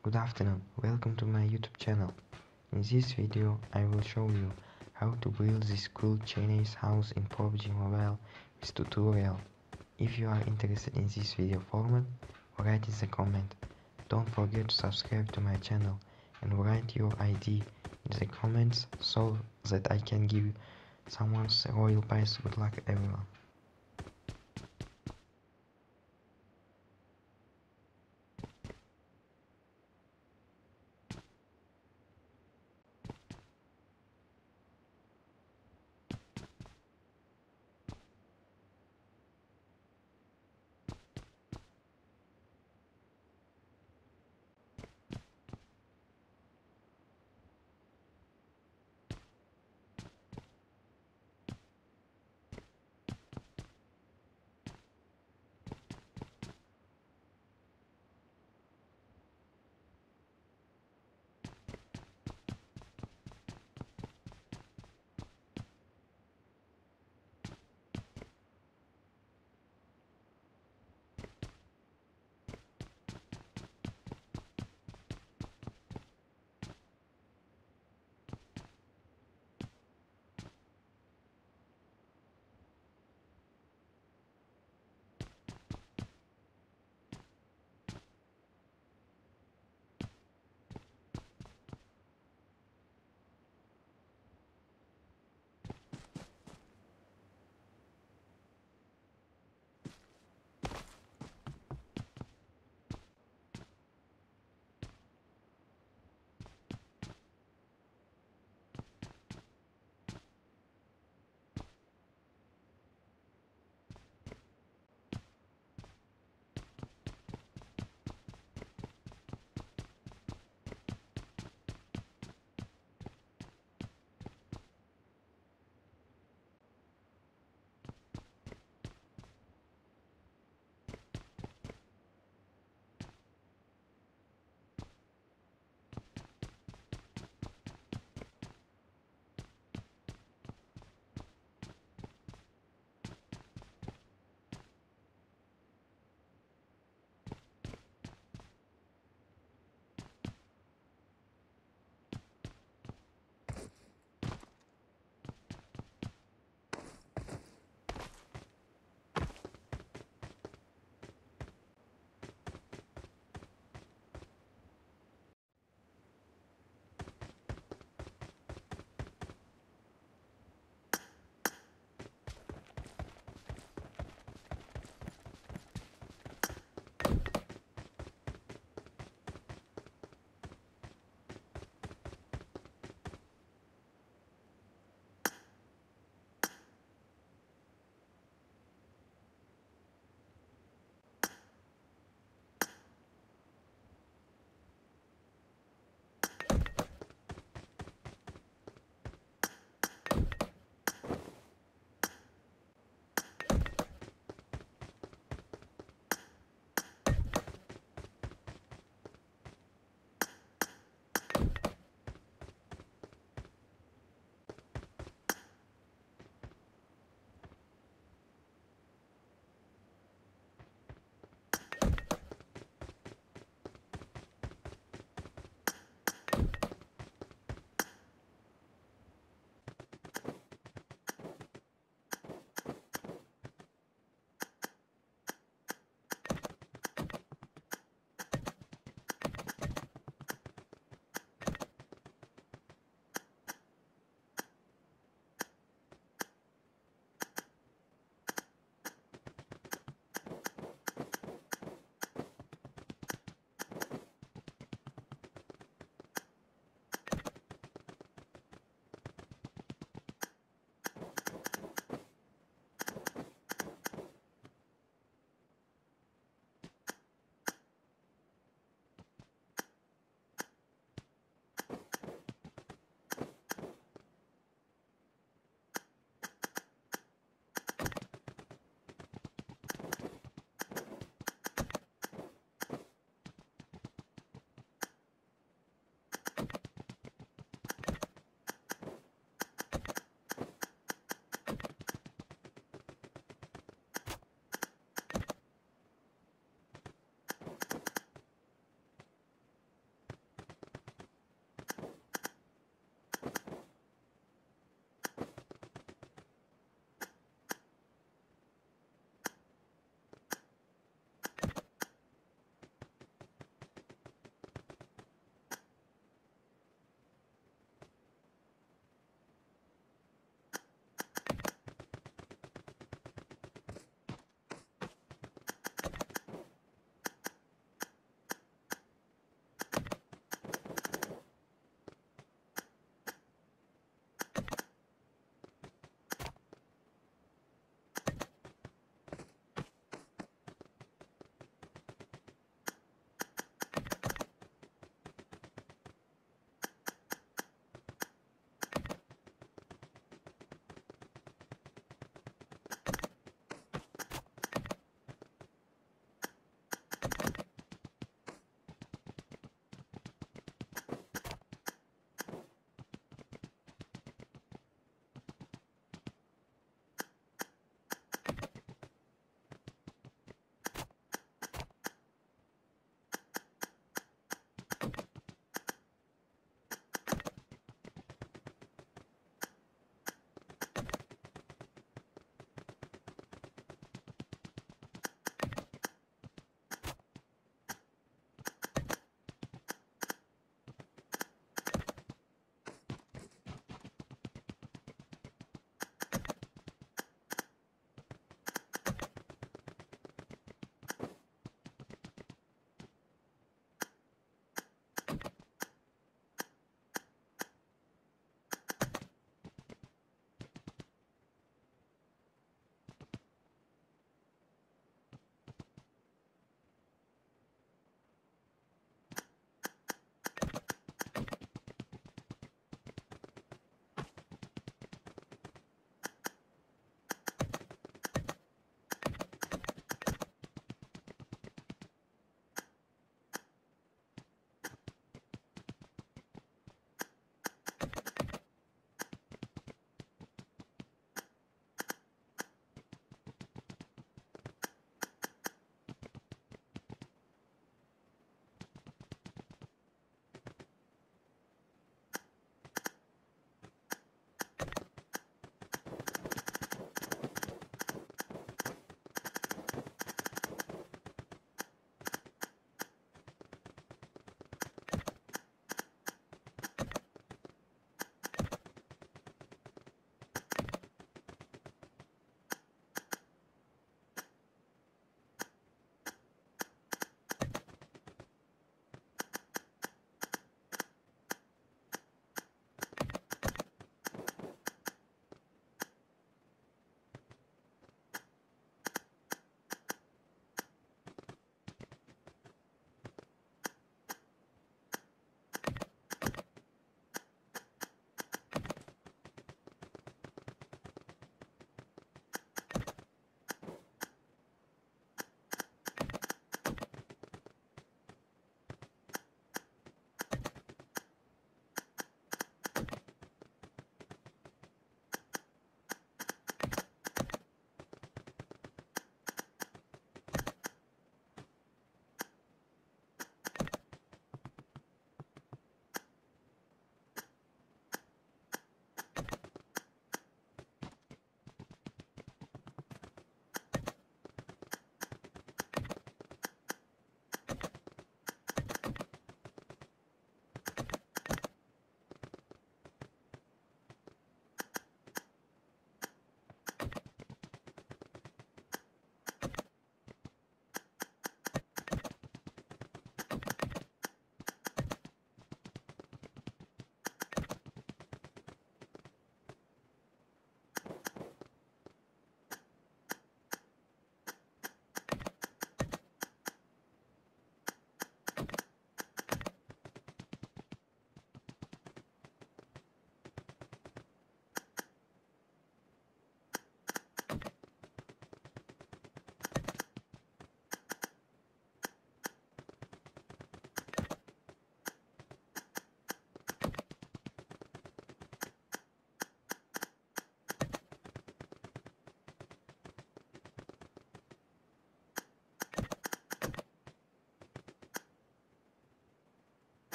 Good afternoon, welcome to my YouTube channel. In this video I will show you how to build this cool Chinese house in PUBG Mobile with tutorial. If you are interested in this video format, write in the comment. Don't forget to subscribe to my channel and write your ID in the comments so that I can give someone's royal pass. Good luck everyone.